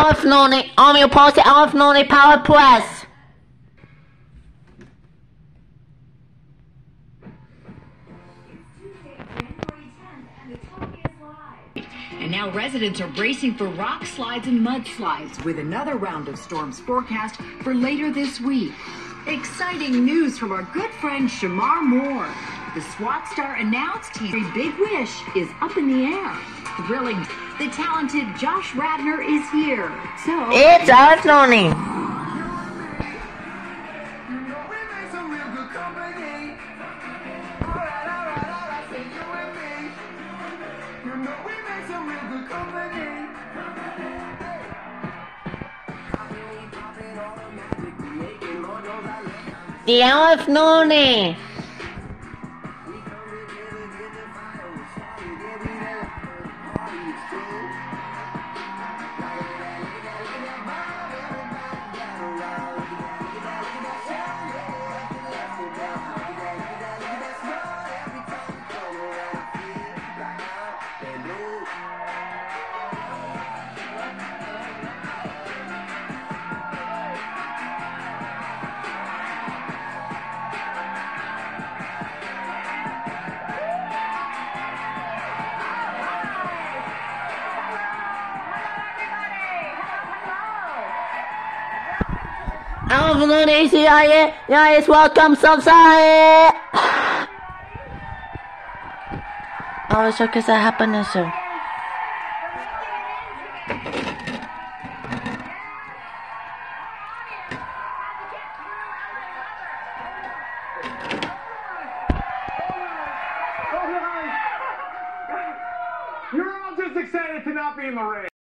Alfnoni, Army Party Alfnoni Power Press. And now residents are bracing for rock slides and mudslides with another round of storms forecast for later this week. Exciting news from our good friend Shemar Moore. The SWAT star announced his big wish is up in the air. Thrilling. The talented Josh Radnor is here. So It's Alfnoni. The Alfnoni. Alfnoni, CIA, yes, welcome, subside. Oh, so que ça happen, sir. You're all just excited to not be in the rain.